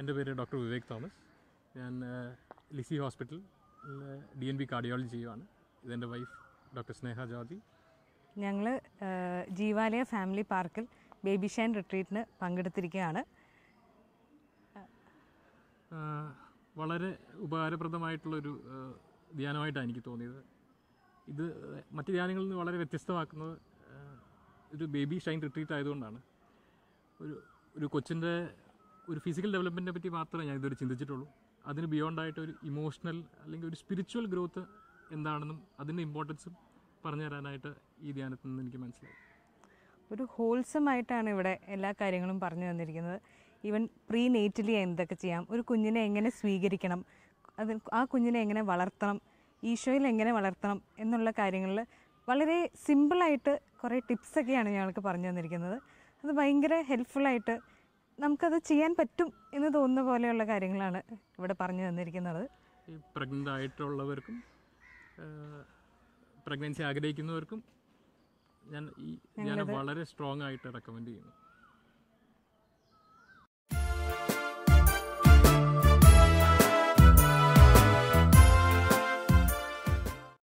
എന്റെ പേര് ഡോക്ടർ വിവേക് തോമസ്. ഞാൻ Lisie hospital D N B cardiology ചെയ്യുവാണ്. ഇതെന്റെ വൈഫ് ഡോക്ടർ സ്നേഹ ജോർജി. ഞങ്ങൾ ജീവാലയ ഫാമിലി പാർക്കിൽ ബേബി ഷൈൻ റിട്രീറ്റിന് പങ്കെടുത്തിരിക്കുകയാണ് വളരെ ഉപകാരപ്രദമായിട്ടുള്ളൊരു ധ്യാനമായിട്ടാണ് എനിക്ക് തോന്നിയത്. ഇത് മറ്റ് ധ്യാനങ്ങളിൽ നിന്ന് വളരെ വ്യത്യസ്തമാക്കുന്നത് ഒരു ബേബി ഷൈൻ റിട്രീറ്റ് ആയതുകൊണ്ടാണ് ഒരു ഒരു കൊച്ചിന്റെ ഒരു ഫിസിക്കൽ ഡെവലപ്മെന്റിനെ പറ്റി മാത്രമേ ഞാൻ ഇതുവരെ ചിന്തിച്ചിട്ടുള്ളൂ. അതിന് ബിയോണ്ടായിട്ട് ഒരു ഇമോഷണൽ അല്ലെങ്കിൽ ഒരു സ്പിരിച്വൽ ഗ്രോത്ത് എന്താണെന്നും അതിന്റെ ഇമ്പോർട്ടൻസും പറഞ്ഞു തരാനായിട്ട് ഈ ധ്യാനത്തിൽ നിന്ന് എനിക്ക് മനസ്സിലായി. ഒരു ഹോൾസം ആയിട്ടാണ് ഇവിടെ എല്ലാ കാര്യങ്ങളും പറഞ്ഞു തന്നിരിക്കുന്നത്. ഈവൻ പ്രീ നേറ്റലി എന്തൊക്കെ ചെയ്യാം ഒരു കുഞ്ഞിനെ എങ്ങനെ സ്വീകരിക്കണം അത് ആ കുഞ്ഞിനെ എങ്ങനെ വളർത്തണം ഈശോയിൽ എങ്ങനെ വളർത്തണം എന്നുള്ള കാര്യങ്ങളിൽ വളരെ സിമ്പിളായിട്ട് കുറേ ടിപ്സൊക്കെയാണ് ഞങ്ങൾക്ക് പറഞ്ഞു തന്നിരിക്കുന്നത്. അത് ഭയങ്കര ഹെൽപ്ഫുള്ളായിട്ട് നമുക്കത് ചെയ്യാൻ പറ്റും എന്ന് തോന്നുന്ന പോലെയുള്ള കാര്യങ്ങളാണ് ഇവിടെ പറഞ്ഞു തന്നിരിക്കുന്നത്. ഈ പ്രഗ്നന്റ് ആയിട്ടുള്ളവർക്കും പ്രഗ്നൻസി ആഗ്രഹിക്കുന്നവർക്കും ഞാൻ ഈ ഞാൻ വളരെ സ്ട്രോങ് ആയിട്ട് റെക്കമെൻഡ് ചെയ്യുന്നു.